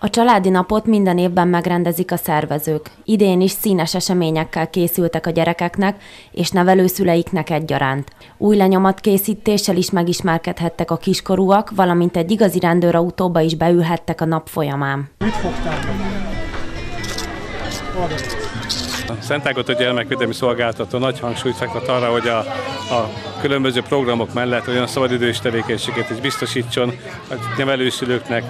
A családi napot minden évben megrendezik a szervezők. Idén is színes eseményekkel készültek a gyerekeknek és nevelőszüleiknek egyaránt. Új lenyomatkészítéssel is megismerkedhettek a kiskorúak, valamint egy igazi rendőrautóba is beülhettek a nap folyamán. Mit fogtál a Szent Ágota Gyermekvédelmi Szolgáltató nagy hangsúlyt fektet arra, hogy a, a különböző programok mellett olyan szabadidős tevékenységet is biztosítson a nevelőszülőknek,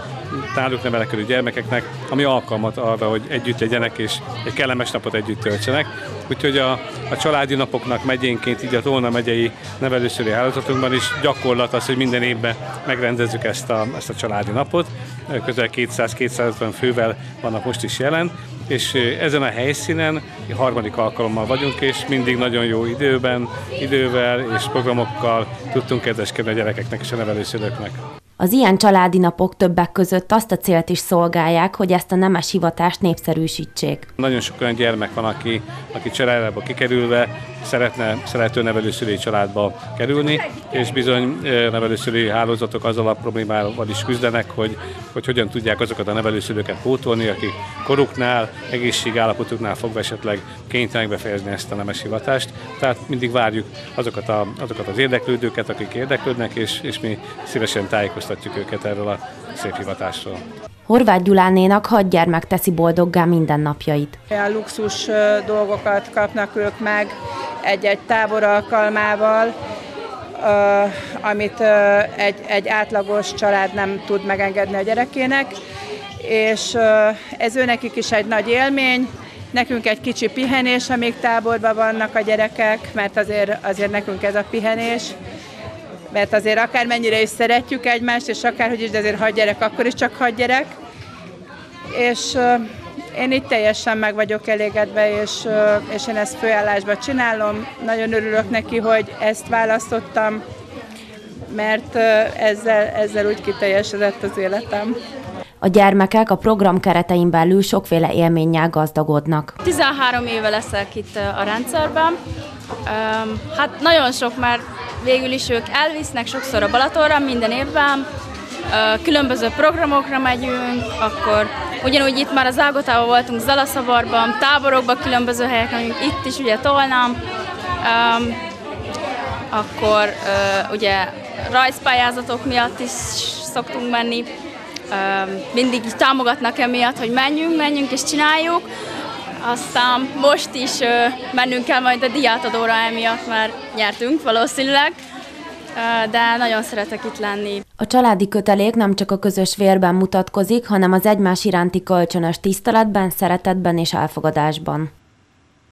náluk nevelkedő gyermekeknek, ami alkalmat arra, hogy együtt legyenek és egy kellemes napot együtt töltsenek. Úgyhogy a, a családi napoknak megyénként, így a Tóna megyei nevelőszülő hálózatunkban is gyakorlat az, hogy minden évben megrendezzük ezt a, ezt a családi napot. Közel 200-250 fővel vannak most is jelen, és ezen a helyszínen harmadik alkalommal vagyunk, és mindig nagyon jó időben, idővel és programokkal tudtunk kedveskedni a gyerekeknek és a nevelőszülőknek. Az ilyen családi napok többek között azt a célt is szolgálják, hogy ezt a nemes hivatást népszerűsítsék. Nagyon sok olyan gyermek van, aki, aki családba kikerülve szeretne szerető nevelőszülői családba kerülni, és bizony nevelőszülői hálózatok azzal a problémával is küzdenek, hogy, hogy hogyan tudják azokat a nevelőszülőket pótolni, akik koruknál, egészségállapotuknál fogva esetleg kénytelenek befejezni ezt a nemes hivatást. Tehát mindig várjuk azokat, a, azokat az érdeklődőket, akik érdeklődnek, és, és mi szívesen tájékoztatjuk őket erről a szép hivatásról. Horváth Gyulánénak hat gyermek teszi boldoggá mindennapjait. Olyan luxus dolgokat kapnak ők meg egy-egy tábor alkalmával, amit egy, egy átlagos család nem tud megengedni a gyerekének, és ez őnekik is egy nagy élmény, nekünk egy kicsi pihenés, amíg táborban vannak a gyerekek, mert azért, azért nekünk ez a pihenés, mert azért akármennyire is szeretjük egymást, és akárhogy is, de azért gyerek, akkor is csak gyerek. És én itt teljesen meg vagyok elégedve, és, és én ezt főállásban csinálom. Nagyon örülök neki, hogy ezt választottam, mert ezzel, ezzel úgy kiteljesedett az életem. A gyermekek a program keretein belül sokféle élménnyel gazdagodnak. 13 éve leszek itt a rendszerben. Hát nagyon sok, mert végül is ők elvisznek sokszor a Balatonra minden évben, különböző programokra megyünk, akkor ugyanúgy itt már az Ágotában voltunk, Zalaszavarban, táborokban, különböző helyeken, itt is ugye Tolnám, akkor ugye rajzpályázatok miatt is szoktunk menni, mindig támogatnak emiatt, hogy menjünk, menjünk és csináljuk, aztán most is mennünk kell majd a diátadóra emiatt, mert nyertünk valószínűleg, de nagyon szeretek itt lenni. A családi kötelék nem csak a közös vérben mutatkozik, hanem az egymás iránti kölcsönös tiszteletben, szeretetben és elfogadásban.